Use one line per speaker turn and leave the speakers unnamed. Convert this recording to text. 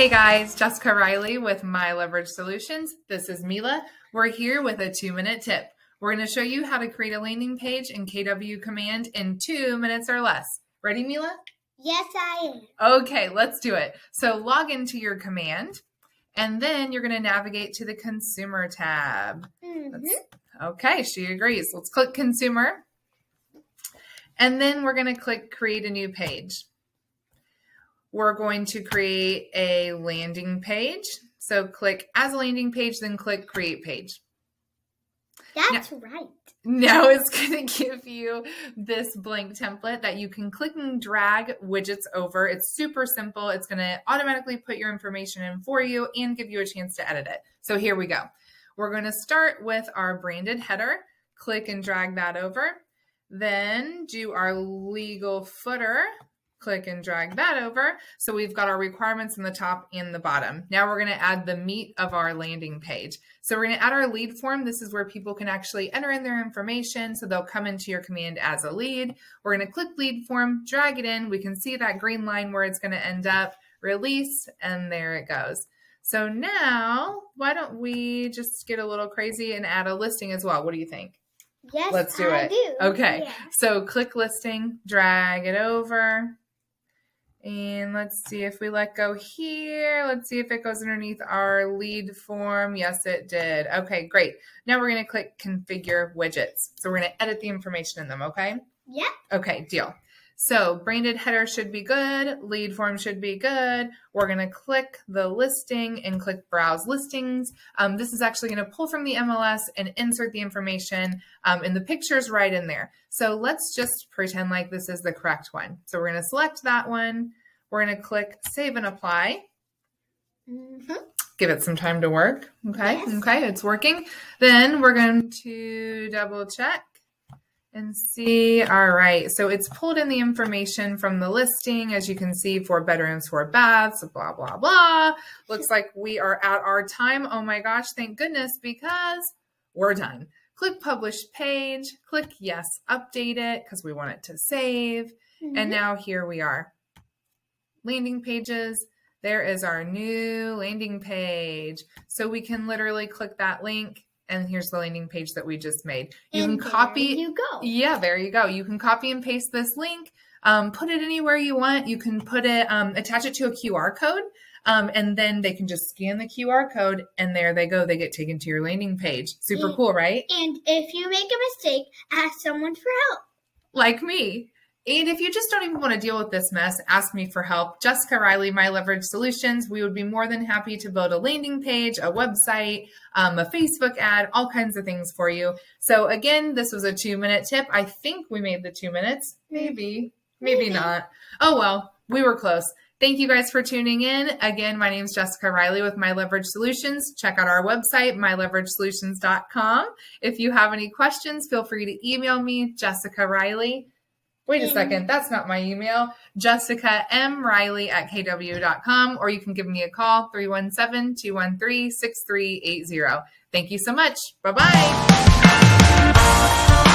Hey guys, Jessica Riley with My Leverage Solutions. This is Mila. We're here with a two minute tip. We're going to show you how to create a landing page in KW Command in two minutes or less. Ready, Mila?
Yes, I am.
Okay, let's do it. So log into your command and then you're going to navigate to the consumer tab.
Mhm.
Okay, she agrees. Let's click consumer. And then we're going to click create a new page. We're going to create a landing page. So click as a landing page, then click create page.
That's right.
Now it's going to give you this blank template that you can click and drag widgets over. It's super simple. It's going to automatically put your information in for you and give you a chance to edit it. So here we go. We're going to start with our branded header. Click and drag that over. Then do our legal footer. Click and drag that over. So we've got our requirements in the top and the bottom. Now we're going to add the meat of our landing page. So we're going to add our lead form. This is where people can actually enter in their information. So they'll come into your command as a lead. We're going to click lead form, drag it in. We can see that green line where it's going to end up, release, and there it goes. So now, why don't we just get a little crazy and add a listing as well? What do you think?
Yes,
Let's do
I
it.
do.
Okay.
Yeah.
So click listing, drag it over. And let's see if we let go here. Let's see if it goes underneath our lead form. Yes, it did. Okay, great. Now we're going to click configure widgets. So we're going to edit the information in them, okay?
Yep.
Okay, deal. So branded header should be good. Lead form should be good. We're going to click the listing and click browse listings. Um, this is actually going to pull from the MLS and insert the information um, and the pictures right in there. So let's just pretend like this is the correct one. So we're going to select that one. We're going to click save and apply.
Mhm.
Give it some time to work. Okay.
Yes.
Okay. It's working. Then we're going to double check and see. All right. So it's pulled in the information from the listing, as you can see, four bedrooms, four baths, blah, blah, blah. Looks like we are at our time. Oh my gosh. Thank goodness because we're done. Click publish page. Click yes, update it because we want it to save.
Mhm.
And now here we are. Landing pages. There is our new landing page. So we can literally click that link and here's the landing page that we just made. You
And
can copy.
You go.
Yeah, there you go. You can copy and paste this link, um, put it anywhere you want. You can put it, um, attach it to a QR code, um, and then they can just scan the QR code and there they go. They get taken to your landing page. Super
Yeah.
cool, right?
And if you make a mistake, ask someone for help.
like me. And if you just don't even want to deal with this mess, ask me for help. Jessica Riley, My Leverage Solutions. We would be more than happy to build a landing page, a website, um, a Facebook ad, all kinds of things for you. So again, this was a two minute tip. I think we made the two minutes. Maybe, maybe
Maybe.
not. Oh well, we were close. Thank you guys for tuning in. Again, my name is Jessica Riley with My Leverage Solutions. Check out our website, myleveragesolutions.com. If you have any questions, feel free to email me, Jessica Riley. Wait a
Mm.
second, that's not my email. Jessica M. Riley at kw.com, or you can give me a call, 317 213 6380. Thank you so much. Bye bye.